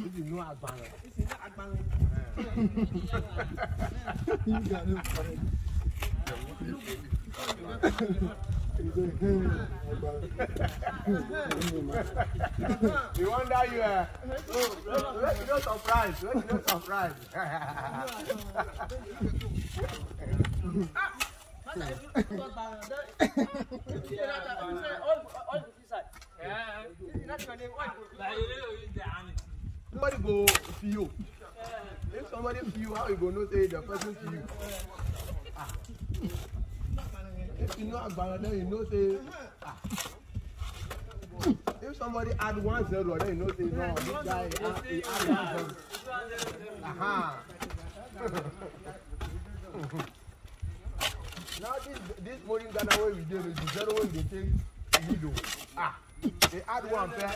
This you wonder you eh? are. Let me know surprise. Let me know surprise. ah, all, all, all, all, all, somebody go feel you. If somebody feel you, how you go know say the person feel you? Ah. If you know agbara, then you know say ah. If somebody add one zero, then you know say no, this guy add, add one zero. Aha. now this this morning Ghana wey we dey dey zero wey dey take lead ah they add one pair.